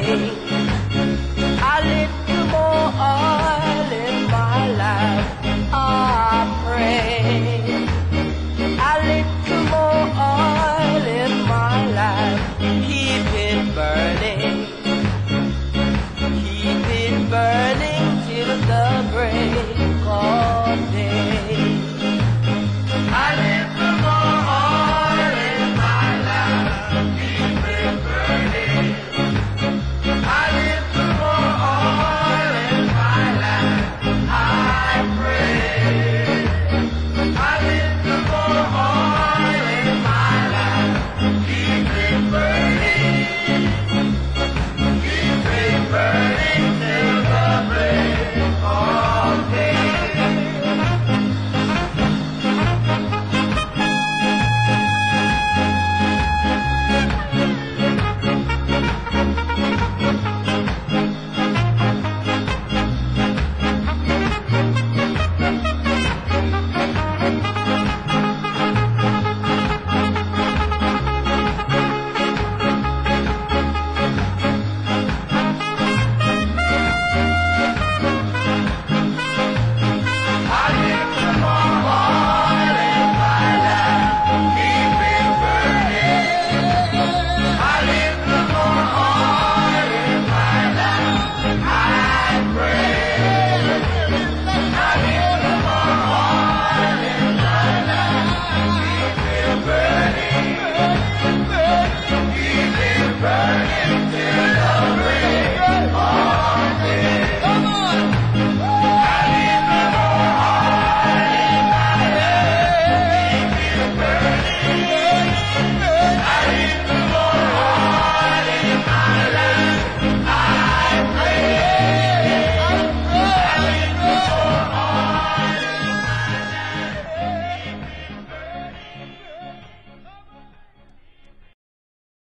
way. I live you more my life. I pray.